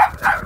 Wow.